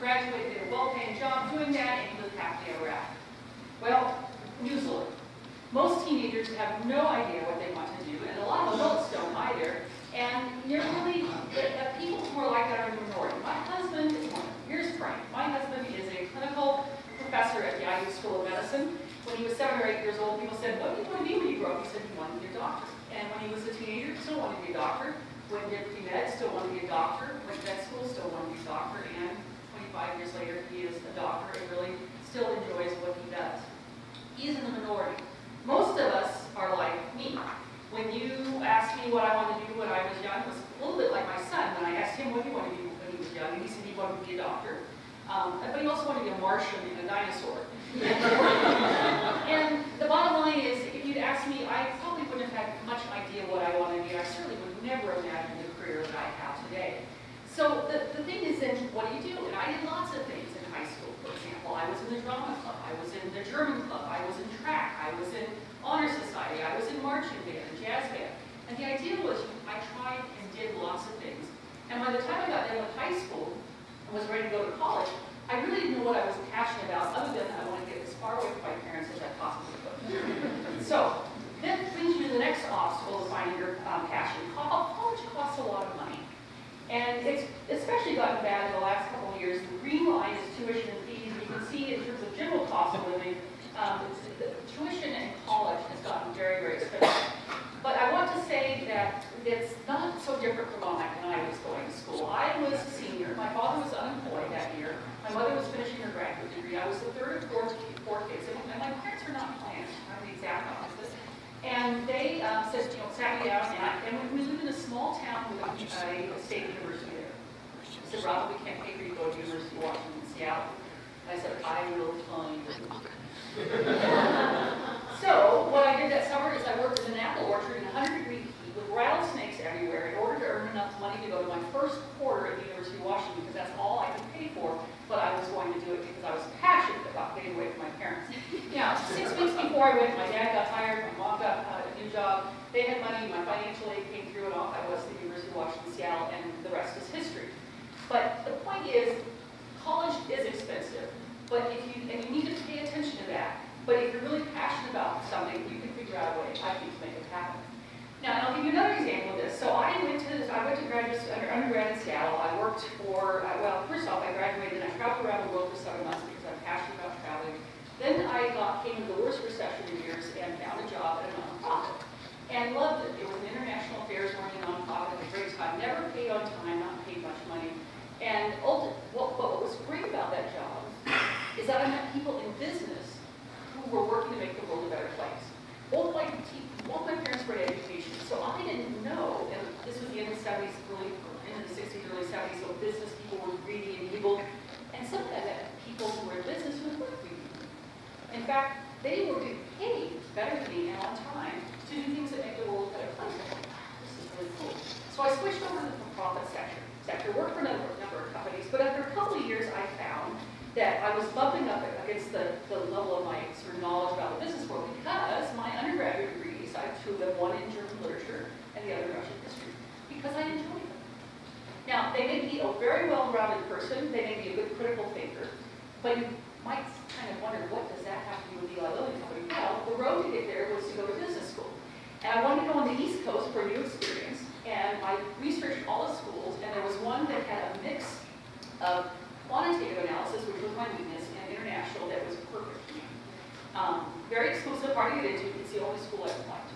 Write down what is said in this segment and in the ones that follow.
graduate, get a well-paying job doing that, and he lived happily ever after. Well, newsletter. Most teenagers have no idea what they want to do, and a lot of adults don't either. And nearly, the, people who are like that are a minority. My husband is one. Here's Frank. My husband is a clinical professor at the IU School of Medicine. When he was seven or eight years old, people said, what do you want to be when you grow up? He said he wanted to be a doctor. And when he was a teenager, still wanted to be a doctor. Went to did pre-med, still wanted to be a doctor. Went to med school, still wanted to be a doctor. And 25 years later, he is a doctor and really still enjoys what he does. He's in the minority. Most of us are like me. When you asked me what I wanted to do when I was young, it was a little bit like my son. When I asked him what he wanted to do when he was young, he said he wanted to be a doctor. Um, but he also wanted to be a Martian and a dinosaur. and the bottom line is, if you'd asked me, I probably wouldn't have had much idea what I wanted to be. I certainly would never imagine the career that I have today. So the, the thing is then, what do you do? And I did lots of things in high school, for example. I was in the drama club, I was in the German club, I was in track, I was in honor society, I was in marching band and jazz band. And the idea was I tried and did lots of things. And by the time I got done with high school and was ready to go to college, I really didn't know what I was passionate about other than I wanted to get as far away from my parents as I possibly could. so that brings you to the next obstacle of finding your um, passion. College costs a lot of money. And it's especially gotten bad in the last couple of years. The green line is tuition and fees. You can see in terms of general cost of living, um, tuition in college has gotten very, very expensive. But I want to say that it's not so different from when I was going to school. I was a senior. My father was unemployed that year. My mother was finishing her graduate degree. I was the third of four, four kids. And my parents are not planned. I'm the exact opposite. And they um, said, you know, sat me down, and, and we lived in a small town with a, a state university there. I said, Rob, we can't pay for you to go to University of Washington, Seattle. I said, I will find so what I did that summer is I worked in an apple orchard in 100 degree heat with rattlesnakes everywhere in order to earn enough money to go to my first quarter at the University of Washington because that's all I could pay for, but I was going to do it because I was passionate about getting away from my parents. Now, six weeks before I went, my dad got hired, my mom got uh, a new job, they had money, my financial aid came through and off I was to the University of Washington, Seattle, and the rest is history. But the point is, college is expensive, but if you, and you need to pay attention to that. But if you're really passionate about something, you can figure out a way, I think, to make it happen. Now, I'll give you another example of this. So I went to, I went to graduate, undergrad in Seattle. I worked for, well, first off, I graduated and I traveled around the world for seven months because I'm passionate about traveling. Then I got, came into the worst recession years and found a job at a nonprofit. And loved it. It was an international affairs oriented nonprofit at a great time. Never paid on time, not paid much money. And what, what was great about that job is that I met people in business who were working to make the world a better place. Both my, both my parents were in education, so I didn't know, and this was the end of the 70s, early, into the 60s, early 70s, so business people were greedy and evil, and some of them people who were in business who were greedy. In fact, they were getting paid better than me and on time to do things that make the world a better place. This is really cool. So I switched over to the profit sector, sector worked for a number, number of companies, but after a couple of years I that I was bumping up against the, the level of my sort of knowledge about the business world because my undergraduate degrees, I have two of them, one in German literature and the other in Russian history, because I enjoy them. Now, they may be a very well-rounded person, they may be a good critical thinker, but you might kind of wonder, what does that have to do with Eli Lilly Company? Well, the road to get there was to go to business school. And I wanted to go on the East Coast for a new experience, and I researched all the schools, and there was one that had a mix of quantitative analysis, which was my weakness, and international that was perfect. Um, very exclusive, to get into. It's the only school I liked.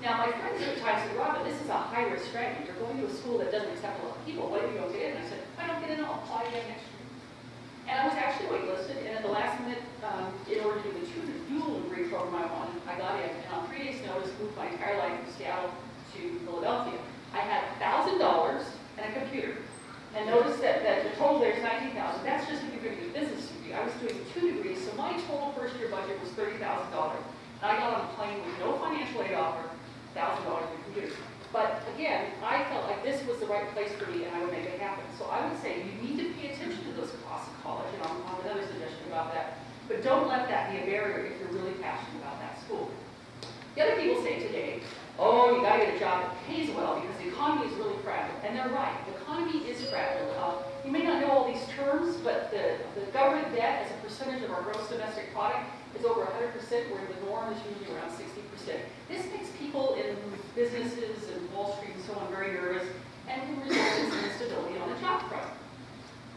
Now, my friends at the time said, Robin, this is a high-risk strategy. You're going to a school that doesn't accept a lot of people. What if you don't get in? I said, I don't get in, I'll apply again next year. And I was actually waitlisted, and at the last minute, um, in order to do the dual degree program I wanted, I got in, and on three days' notice, moved my entire life from Seattle to Philadelphia. I had $1,000 and a computer. And notice that, that the total there is 19000 That's just if you're going to do business degree. I was doing two degrees, so my total first year budget was $30,000. And I got on a plane with no financial aid offer, $1,000 in computer. But again, I felt like this was the right place for me and I would make it happen. So I would say you need to pay attention to those costs of college, and I'll have another suggestion about that. But don't let that be a barrier if you're really passionate about that school. The other people say today, oh, you got to get a job that pays well because the economy is really fragile. And they're right. The economy is fragile. Uh, you may not know all these terms, but the, the government debt as a percentage of our gross domestic product is over 100%, where the norm is usually around 60%. This makes people in businesses and Wall Street and so on very nervous and can result in instability on the job front.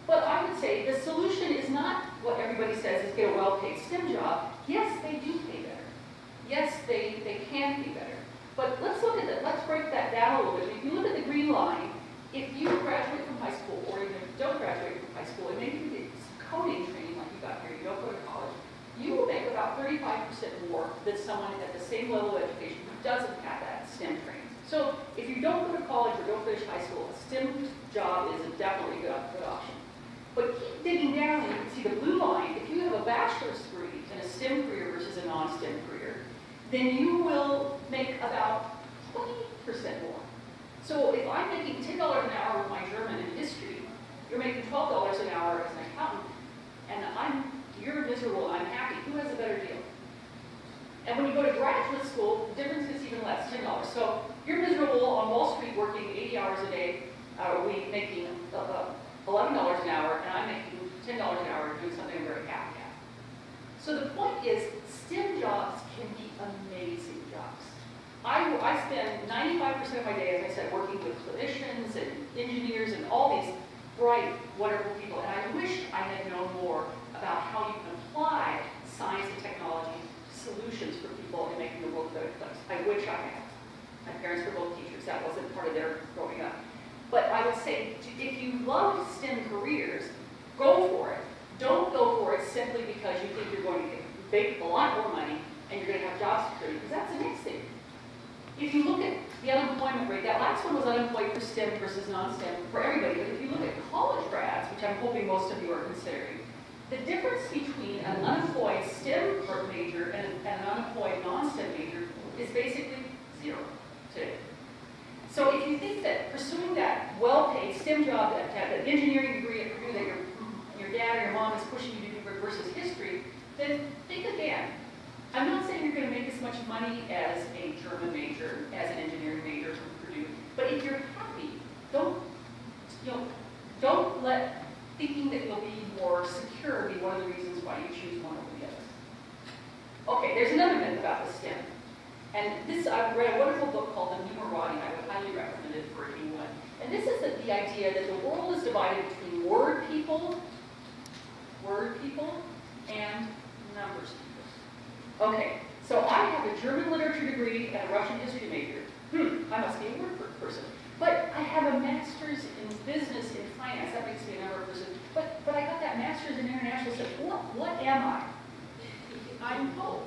But I would say the solution is not what everybody says is get a well-paid STEM job. Yes, they do pay better. Yes, they, they can be better. But let's look at that, let's break that down a little bit. If you look at the green line, if you graduate from high school, or even don't graduate from high school, and maybe you get coding training like you got here, you don't go to college, you will make about thirty-five percent more than someone at the same level of education who doesn't have that STEM training. So if you don't go to college or don't finish high school, a STEM job is a definitely good, good option. But keep digging down and you can see the blue line. If you have a bachelor's degree in a STEM career versus a non-STEM career, then you will make about twenty percent more. So if I'm making ten dollars an hour with my German and history, you're making twelve dollars an hour as an accountant, and I'm, you're miserable, I'm happy, who has a better deal? And when you go to graduate school, the difference is even less, ten dollars. So you're miserable on Wall Street working eighty hours a day, uh, a week, making uh, eleven dollars an hour, and I'm making ten dollars an hour doing something I'm very happy at. So the point is, STEM jobs can be amazing jobs. I, I spend 95% of my day, as I said, working with clinicians and engineers and all these bright, wonderful people. And I wish I had known more about how you can apply science and technology solutions for people in making the world a better place. I wish I had. My parents were both teachers. That wasn't part of their growing up. But I would say, if you love STEM careers, go for it. Don't go for it simply because you think you're going to get make a lot more money and you're going to have job security, because that's the next thing. If you look at the unemployment rate, that last one was unemployed for STEM versus non-STEM for everybody. But if you look at college grads, which I'm hoping most of you are considering, the difference between an unemployed STEM major and an unemployed non-STEM major is basically zero today. So if you think that pursuing that well-paid STEM job, that, that engineering degree at Purdue that your, your dad or your mom is pushing you to do versus history, then think again. I'm not saying you're going to make as much money as a German major, as an engineering major from Purdue, but if you're don't, you know, don't let thinking that you'll be more secure be one of the reasons why you choose one over the other. Okay, there's another myth about the STEM. And this, I've read a wonderful book called The Numerati, I would highly recommend it for anyone. And this is the, the idea that the world is divided between word people, word people, and numbers people. Okay, so I have a German literature degree and a Russian history major. Hmm, I must be a word person. But I have a master's in business in finance. That makes me a number person. But, but I got that master's in international studies. What, what am I? I'm both.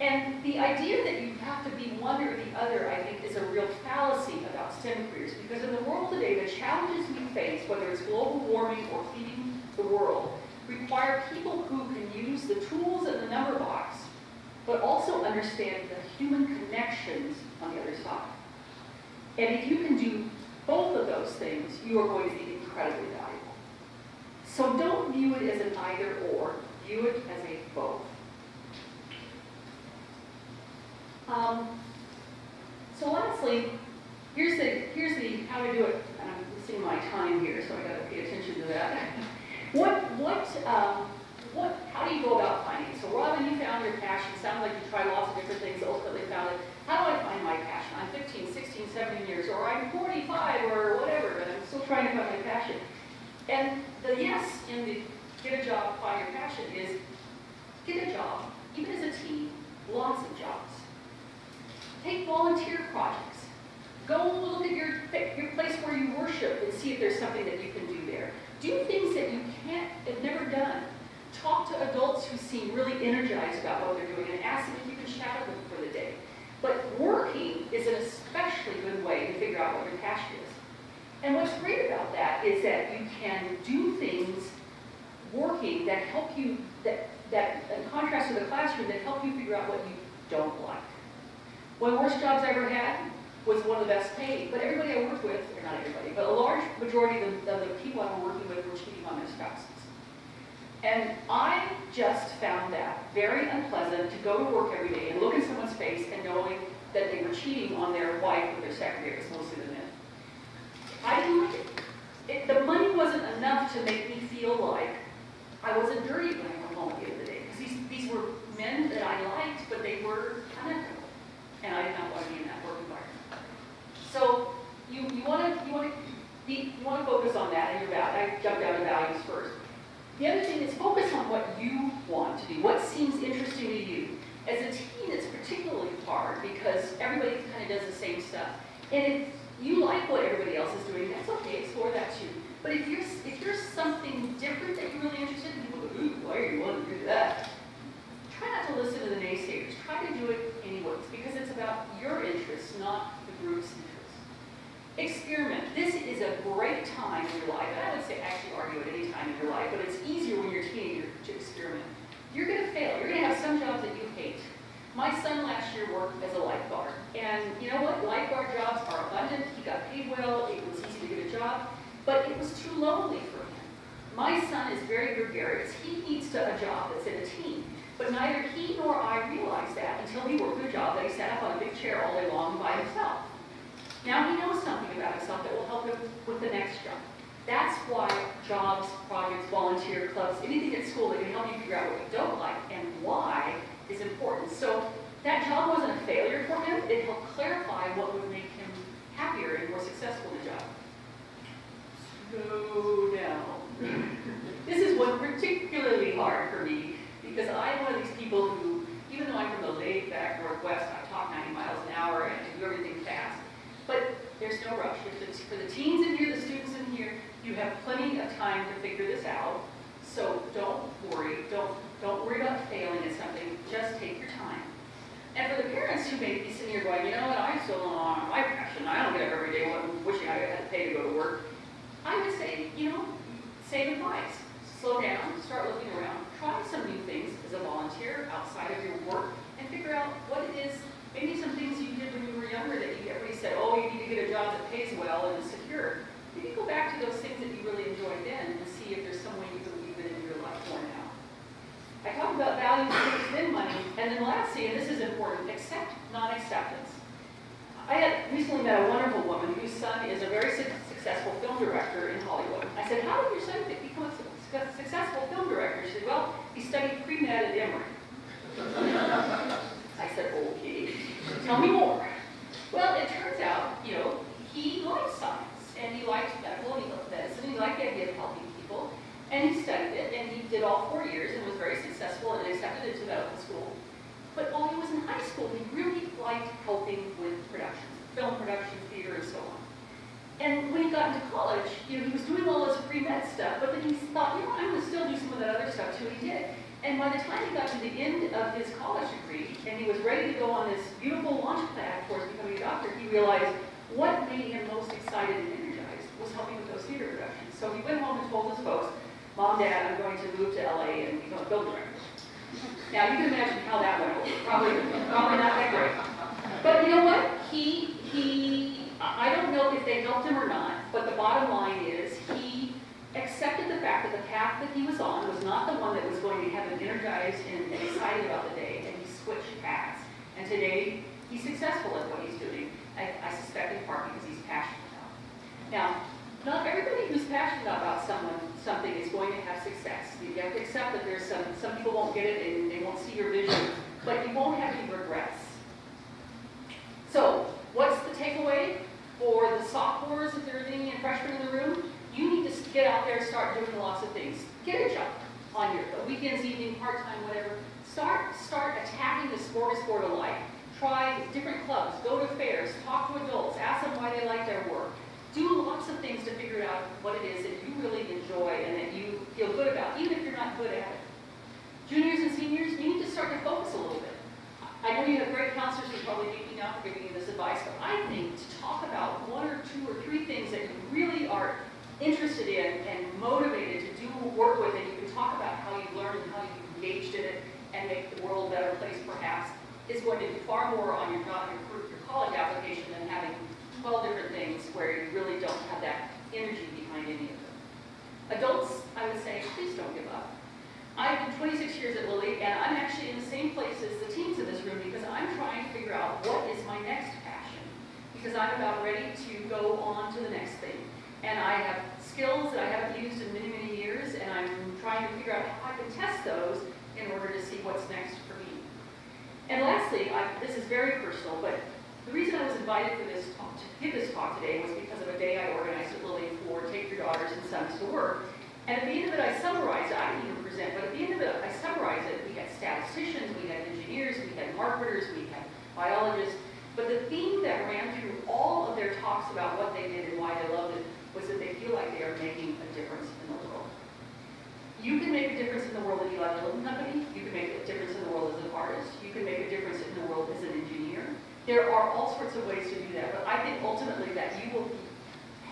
And the idea that you have to be one or the other, I think, is a real fallacy about STEM careers. Because in the world today, the challenges we face, whether it's global warming or feeding the world, require people who can use the tools in the number box, but also understand the human connections on the other side. And if you can do both of those things, you are going to be incredibly valuable. So don't view it as an either or, view it as a both. Um, so lastly, here's the, here's the how to do it. And I'm missing my time here, so I got to pay attention to that. what, what, um, what, how do you go about finding it? So Robin, you found your passion. Sounds like you tried lots of different things, ultimately found it. How do I find my passion? I'm 15, 16, 17 years, or I'm 45, or whatever, but I'm still find my passion. And the yes in the get a job, find your passion is get a job, even as a teen, lots of jobs. Take volunteer projects. Go look at your, your place where you worship and see if there's something that you can do there. Do things that you can't, have never done. Talk to adults who seem really energized about what they're doing and ask them if you can shadow them for the day. But working is an especially good way to figure out what your passion is. And what's great about that is that you can do things working that help you, that, that in contrast to the classroom, that help you figure out what you don't like. One of the worst jobs I ever had was one of the best paid, but everybody I worked with, or not everybody, but a large majority of the, of the people I was working with were cheating on their spouses. And I just found that very unpleasant to go to work every day and look in someone's face and knowing that they were cheating on their wife or their secretary, it was mostly the men. I like it. The money wasn't enough to make me feel like I wasn't dirty when I went home the the day. Because these, these were men that I liked, but they were unethical. And I did not want to be in that work environment. So you, you want to you want to you want to focus on that and your value. I jumped down to values first. The other thing is focus on what you want to do, what seems interesting to you. As a teen, it's particularly hard because everybody kind of does the same stuff. And if you like what everybody else is doing, that's okay, explore that too. But if you're, if there's something different that you're really interested in, go, ooh, why are you wanting to do that? Try not to listen to the naysayers. Try to do it anyways, because it's about your interests, not the group's interests. Experiment. This is a great time in your life, and I would say actually argue at any time in your life, but it's easier when you're a teenager to experiment. You're going to fail. You're going to have some jobs that you hate. My son last year worked as a lifeguard, and you know what? Lifeguard jobs are abundant. He got paid well. It was easy to get a job, but it was too lonely for him. My son is very gregarious. He needs to, a job that's in a team. But neither he nor I realized that until he worked a job that he sat up on a big chair all day long by himself. Now he knows something about himself that will help him with the next job. That's why jobs, projects, volunteer clubs, anything at school that can help you figure out what you don't like and why that job wasn't a failure for him. It helped clarify what would make him happier and more successful in the job. Slow down. this is one particularly hard for me because I'm one of these people who, even though I'm from the laid back Northwest, I talk 90 miles an hour and do everything fast. But there's no rush. For the teens in here, the students in here, you have plenty of time to figure this out. So don't worry. Don't, don't worry about failing at something. Just take your time. And for the parents who may be sitting here going, you know what, I'm still on my passion. I don't get up every day wishing I had to pay to go to work. I would say, you know, save advice. Slow down, start looking around, try some new things as a volunteer outside of your work, and figure out what it is, maybe some things you did when you were younger that you, everybody said, oh, you need to get a job that pays well and is secure. Maybe go back to those things that you really enjoyed then and see if there's some way you can weave it into your life more now. I talked about values within money, and then lastly, and this is important, accept non-acceptance. I had recently met a wonderful woman whose son is a very su successful film director in Hollywood. I said, how did your son become a su successful film director? She said, well, he studied pre-med at Emory. I said, okay, tell me more. Well, it turns out, you know, he liked science, and he liked medical, and he loved medicine, and he liked the idea of helping people, and he studied it, and he did all four years, and was very successful, and accepted into medical school. But while he was in high school, he really liked helping with productions, film production, theater, and so on. And when he got into college, you know, he was doing all this pre-med stuff, but then he thought, you know, I'm going to still do some of that other stuff too, he did. And by the time he got to the end of his college degree, and he was ready to go on this beautiful launch pad towards becoming a doctor, he realized what made him most excited and energized was helping with those theater productions. So he went home and told his folks, Mom, Dad, I'm going to move to LA and become a film director. Now, you can imagine how that went over. Probably, probably not that great. But you know what? He, he, I don't know if they helped him or not, but the bottom line is he accepted the fact that the path that he was on was not the one that was going to have him energized and excited about the day, and he switched paths. And today, he's successful at what he's doing, I, I suspect in part because he's passionate about it. Now, not everybody who's passionate about someone, something is going to have success. You have to accept that there's some, some people won't get it and they won't see your vision, but you won't have any regrets. So, what's the takeaway for the sophomores, if there's any freshmen in the room? You need to get out there and start doing lots of things. Get a job on your weekends, evening, part-time, whatever. Start, start attacking the sport of life. Try different clubs, go to fairs, talk to adults, ask them why they like their work. Do lots of things to figure out what it is that you really enjoy and that you feel good about, even if you're not good at it. Juniors and seniors, you need to start to focus a little bit. I know you have great counselors who probably hate me now for giving you this advice, but I think to talk about one or two or three things that you really are interested in and motivated to do work with, and you can talk about how you learned and how you engaged in it and make the world a better place perhaps, is going to do far more on your, your, your college application than having 12 different things where you really don't have that energy behind any of them. Adults, I would say, please don't give up. I've been 26 years at Lilly, and I'm actually in the same place as the teens in this room because I'm trying to figure out what is my next passion. Because I'm about ready to go on to the next thing. And I have skills that I haven't used in many, many years, and I'm trying to figure out how I can test those in order to see what's next for me. And lastly, I, this is very personal, but the reason I was invited for this talk, to give this talk today was because of a day I organized at Lilly for Take Your Daughters and Sons to Work. And at the end of it, I summarized. I didn't even present, but at the end of it, I summarized it. We had statisticians, we had engineers, we had marketers, we had biologists. But the theme that ran through all of their talks about what they did and why they loved it was that they feel like they are making a difference in the world. You can make a difference in the world at Eli Lilly Company. You can make a difference in the world as an artist. You can make a difference in the world as an engineer. There are all sorts of ways to do that, but I think ultimately that you will be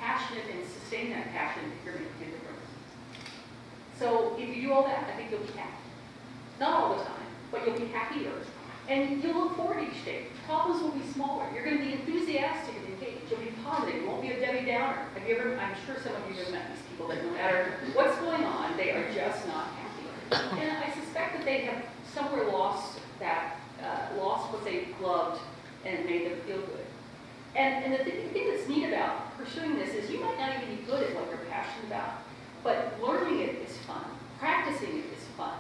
passionate and sustain that passion if you're making a difference. So if you do all that, I think you'll be happy. Not all the time, but you'll be happier. And you'll look forward each day. Problems will be smaller. You're going to be enthusiastic and engaged. You'll be positive. You won't be a Debbie Downer. Have you ever, I'm sure some of you have met these people that no matter what's going on, they are just not happy. And I suspect that they have somewhere lost that, uh, lost what they loved and made them feel good. And, and the the thing that's neat about pursuing this is you might not even be good at what you're passionate about, but learning it is fun. Practicing it is fun.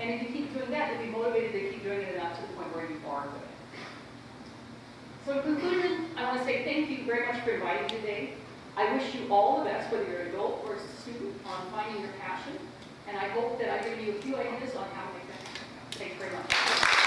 And if you keep doing that, you'll be motivated to keep doing it enough to the point where you are good. So in conclusion, I want to say thank you very much for inviting me today. I wish you all the best, whether you're an adult or a student, on finding your passion. And I hope that I've given you a few ideas on how to make that happen. Thanks very much.